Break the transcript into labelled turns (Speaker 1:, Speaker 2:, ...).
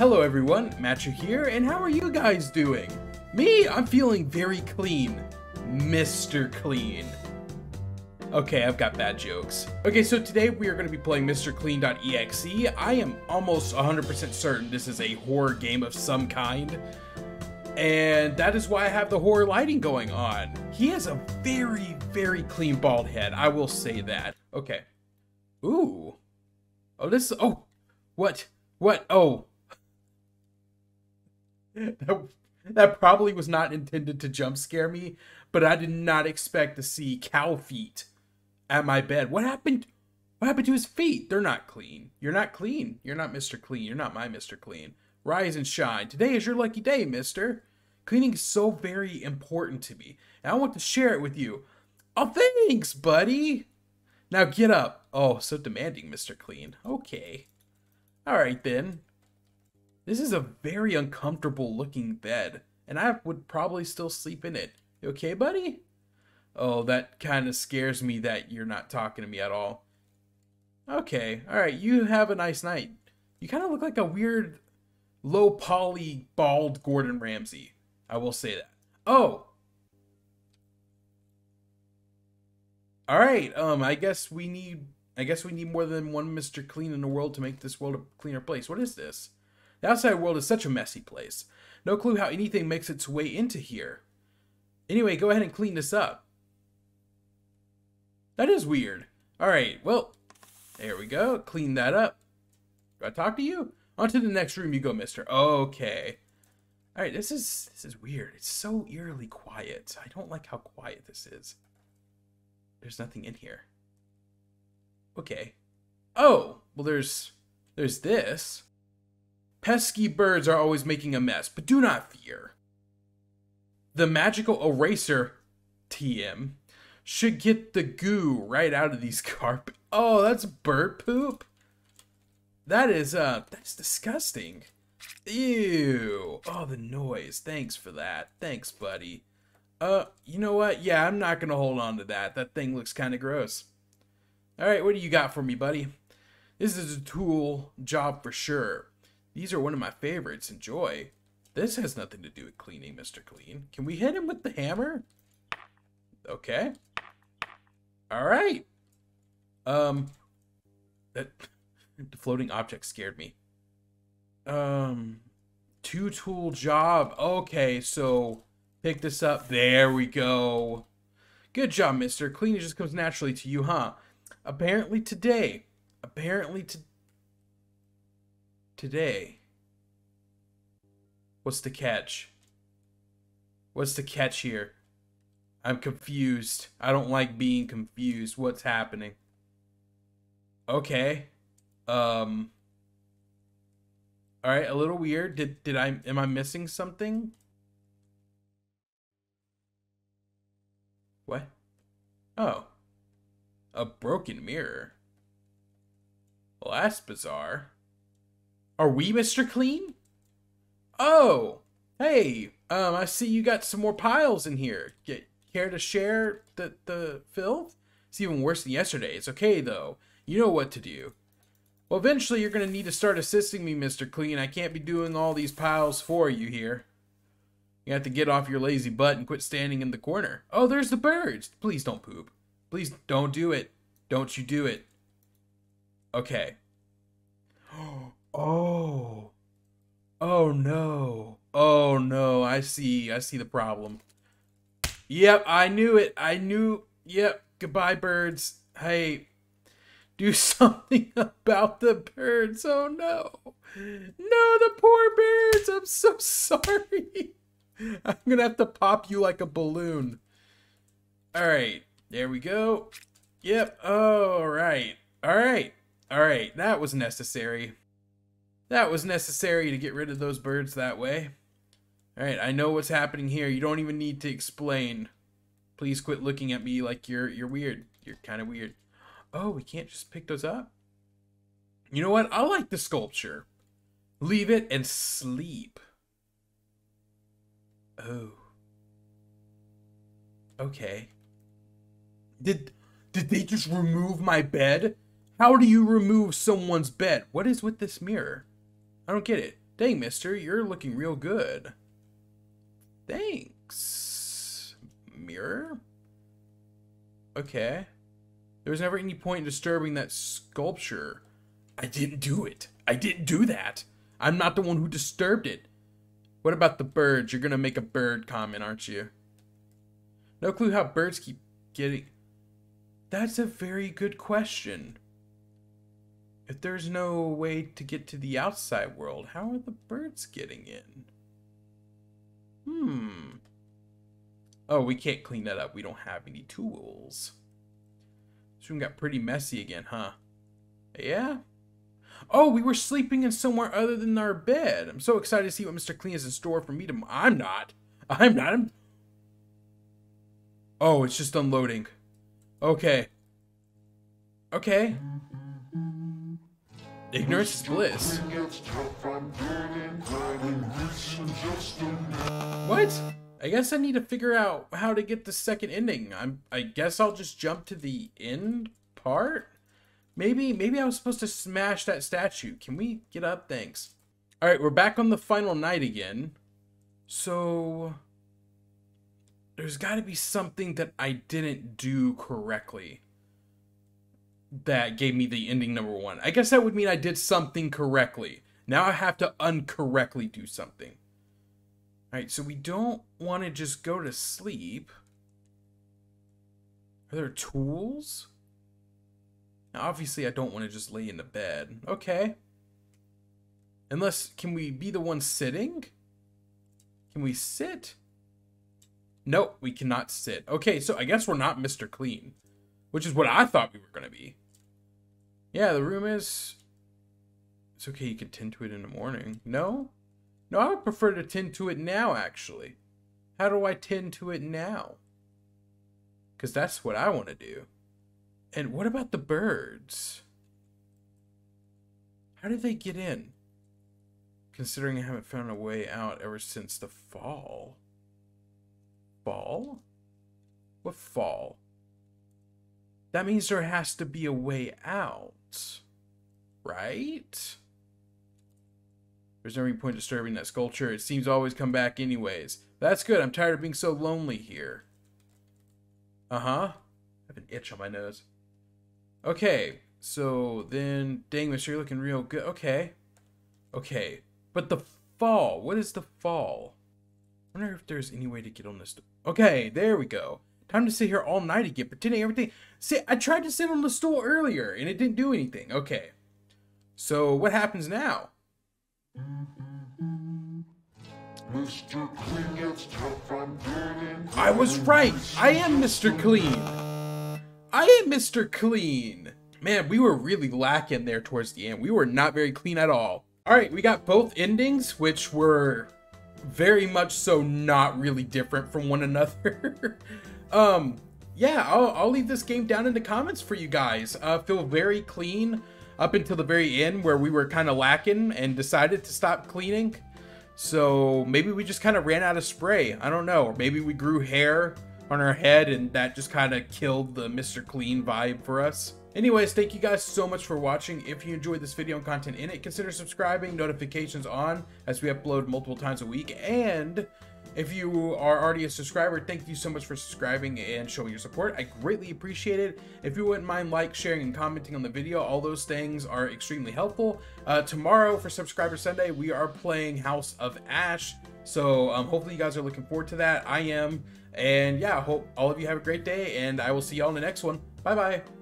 Speaker 1: Hello everyone, Matchu here, and how are you guys doing? Me, I'm feeling very clean. Mr. Clean. Okay, I've got bad jokes. Okay, so today we are going to be playing Mr. Clean.exe. I am almost 100% certain this is a horror game of some kind. And that is why I have the horror lighting going on. He has a very, very clean bald head. I will say that. Okay. Ooh. Oh, this. Oh. What? What? Oh. that, that probably was not intended to jump scare me, but I did not expect to see cow feet at my bed. What happened? What happened to his feet? They're not clean. You're not clean. You're not Mr. Clean. You're not my Mr. Clean. Rise and shine. Today is your lucky day, mister. Cleaning is so very important to me, and I want to share it with you. Oh, thanks, buddy. Now get up. Oh, so demanding, Mr. Clean. Okay. Alright then. This is a very uncomfortable looking bed, and I would probably still sleep in it. You okay, buddy? Oh, that kind of scares me that you're not talking to me at all. Okay, alright, you have a nice night. You kind of look like a weird, low poly, bald Gordon Ramsay. I will say that. Oh! Alright, um, I guess we need I guess we need more than one Mr. Clean in the world to make this world a cleaner place. What is this? The outside world is such a messy place. No clue how anything makes its way into here. Anyway, go ahead and clean this up. That is weird. Alright, well, there we go. Clean that up. Do I talk to you? On to the next room you go, mister. Okay. Alright, this is this is weird. It's so eerily quiet. I don't like how quiet this is. There's nothing in here. Okay. Oh, well there's there's this. Pesky birds are always making a mess, but do not fear. The magical eraser TM should get the goo right out of these carpet. Oh, that's bird poop. That is uh that's disgusting. Ew. Oh, the noise. Thanks for that. Thanks, buddy. Uh, you know what? Yeah, I'm not gonna hold on to that. That thing looks kind of gross. All right, what do you got for me, buddy? This is a tool job for sure. These are one of my favorites. Enjoy. This has nothing to do with cleaning, Mr. Clean. Can we hit him with the hammer? Okay. All right. Um, that the floating object scared me. Um, two tool job. Okay, so pick this up. There we go. Good job, mister. Cleaning just comes naturally to you, huh? Apparently today. Apparently to today. What's the catch? What's the catch here? I'm confused. I don't like being confused. What's happening? Okay. Um All right, a little weird. Did did I am I missing something? What? Oh. A broken mirror. Well, that's bizarre. Are we Mr. Clean? Oh, hey, um, I see you got some more piles in here. Get care to share the the filth? It's even worse than yesterday. It's okay though. You know what to do. Well, eventually you're gonna need to start assisting me, Mr. Clean. I can't be doing all these piles for you here. You have to get off your lazy butt and quit standing in the corner. Oh, there's the birds. Please don't poop. Please don't do it. Don't you do it. Okay. Oh. Oh no. Oh no. I see. I see the problem. Yep, I knew it. I knew. Yep. Goodbye, birds. Hey, do something about the birds. Oh no. No, the poor birds. I'm so sorry. I'm gonna have to pop you like a balloon. Alright. There we go. Yep. All right. All right. All right. That was necessary. That was necessary to get rid of those birds that way. All right. I know what's happening here. You don't even need to explain. Please quit looking at me like you're you're weird. You're kind of weird. Oh, we can't just pick those up. You know what? I like the sculpture. Leave it and sleep. Oh. Okay. Did did they just remove my bed? How do you remove someone's bed? What is with this mirror? I don't get it. Dang, mister, you're looking real good. Thanks. Mirror? Okay. There was never any point in disturbing that sculpture. I didn't do it. I didn't do that. I'm not the one who disturbed it. What about the birds? You're gonna make a bird comment, aren't you? No clue how birds keep getting. That's a very good question. If there's no way to get to the outside world, how are the birds getting in? Hmm. Oh, we can't clean that up. We don't have any tools. This room got pretty messy again, huh? Yeah? Oh, we were sleeping in somewhere other than our bed. I'm so excited to see what Mr. Clean has in store for me tomorrow. I'm not. I'm not. I'm... Oh, it's just unloading. Okay. Okay. Ignorance is bliss. What? I guess I need to figure out how to get the second ending. I'm I guess I'll just jump to the end part? Maybe maybe I was supposed to smash that statue. Can we get up? Thanks. Alright, we're back on the final night again. So there's gotta be something that I didn't do correctly that gave me the ending number one. I guess that would mean I did something correctly. Now I have to uncorrectly do something. Alright, so we don't want to just go to sleep. Are there tools? Now, obviously, I don't want to just lay in the bed. Okay. Unless, can we be the one sitting? Can we sit? Nope, we cannot sit. Okay, so I guess we're not Mr. Clean. Which is what I thought we were going to be. Yeah, the room is... It's okay, you can tend to it in the morning. No? No, I would prefer to tend to it now, actually. How do I tend to it now? Because that's what I want to do. And what about the birds? How did they get in? Considering I haven't found a way out ever since the fall. Fall? What fall? That means there has to be a way out. Right? There's no point disturbing that sculpture. It seems to always come back anyways. That's good. I'm tired of being so lonely here. Uh-huh. I have an itch on my nose. Okay. So then, dang, mister, you're looking real good. Okay. Okay. But the fall. What is the fall? I wonder if there's any way to get on this. Okay, there we go. Time to sit here all night again, pretending everything. See, I tried to sit on the stool earlier, and it didn't do anything. Okay. So, what happens now? I was right. I am Mr. Clean. I am Mr. Clean. Man, we were really lacking there towards the end. We were not very clean at all. All right, we got both endings, which were very much so not really different from one another. um, yeah, I'll, I'll leave this game down in the comments for you guys. Uh, feel very clean up until the very end where we were kind of lacking and decided to stop cleaning. So maybe we just kind of ran out of spray. I don't know. Or maybe we grew hair on our head and that just kind of killed the Mr. Clean vibe for us. Anyways, thank you guys so much for watching. If you enjoyed this video and content in it, consider subscribing, notifications on, as we upload multiple times a week. And if you are already a subscriber, thank you so much for subscribing and showing your support. I greatly appreciate it. If you wouldn't mind like, sharing, and commenting on the video, all those things are extremely helpful. Uh, tomorrow for Subscriber Sunday, we are playing House of Ash. So um, hopefully you guys are looking forward to that. I am. And yeah, I hope all of you have a great day, and I will see y'all in the next one. Bye-bye.